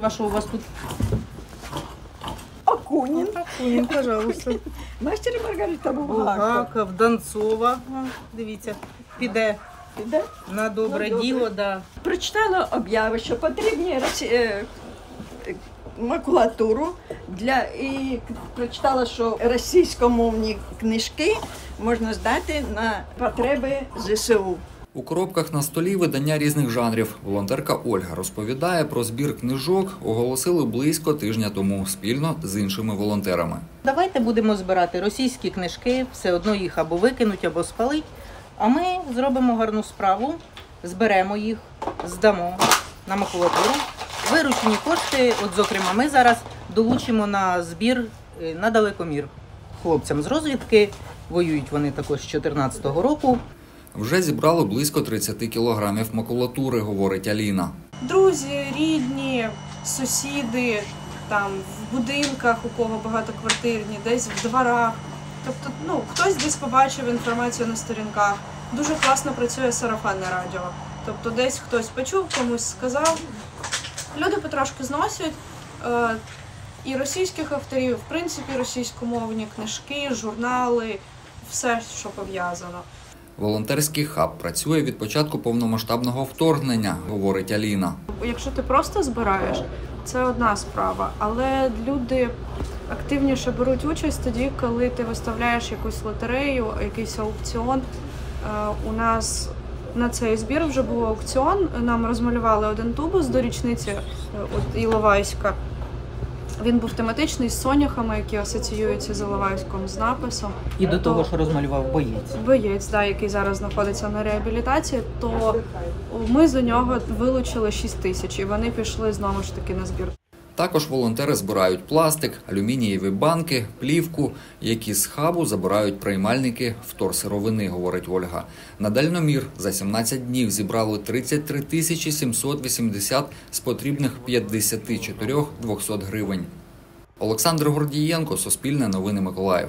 А у вас тут? Акунін, Акунин, пожалуйста. мастер і Маргарита. Булгаков, Донцова. Дивіться, піде Піде? на добре діло, да. Прочитала обяви, що потрібні е, е, макулатуру для і прочитала, що російськомовні книжки можна здати на потреби ЗСУ. У коробках на столі видання різних жанрів. Волонтерка Ольга розповідає про збір книжок. Оголосили близько тижня тому спільно з іншими волонтерами. Давайте будемо збирати російські книжки, все одно їх або викинуть, або спалить. А ми зробимо гарну справу, зберемо їх, здамо на макулатуру. Виручені кошти, от зокрема, ми зараз долучимо на збір е, на далекомір хлопцям з розвідки. Воюють вони також з 2014 року. Вже зібрали близько 30 кілограмів макулатури, говорить Аліна. друзі, рідні, сусіди, там в будинках, у кого багатоквартирні, десь в дворах. Тобто, ну хтось десь побачив інформацію на сторінках. Дуже класно працює сарафанне радіо. Тобто, десь хтось почув, комусь сказав. Люди потрошки зносять. Е, і російських авторів, в принципі, російськомовні книжки, журнали, все, що пов'язано. Волонтерський хаб працює від початку повномасштабного вторгнення, говорить Аліна. Якщо ти просто збираєш, це одна справа. Але люди активніше беруть участь тоді, коли ти виставляєш якусь лотерею, якийсь аукціон. Е, У нас на цей збір вже був аукціон. Нам розмалювали один тубус до річниці е, Іловайська. Він був тематичний з соняхами, які асоціюються з Іловайськом, з написом. І до То- того, що розмалював боєць. боєць, да, який зараз знаходиться на реабілітації, то ми за нього вилучили 6 тисяч, і вони пішли знову ж таки на збір. Також волонтери збирають пластик, алюмінієві банки, плівку, які з хабу забирають приймальники вторсировини, говорить Ольга. На дальномір за 17 днів зібрали 33 тисячі 780 з потрібних 54 200 гривень. Олександр Гордієнко, Суспільне новини Миколаїв.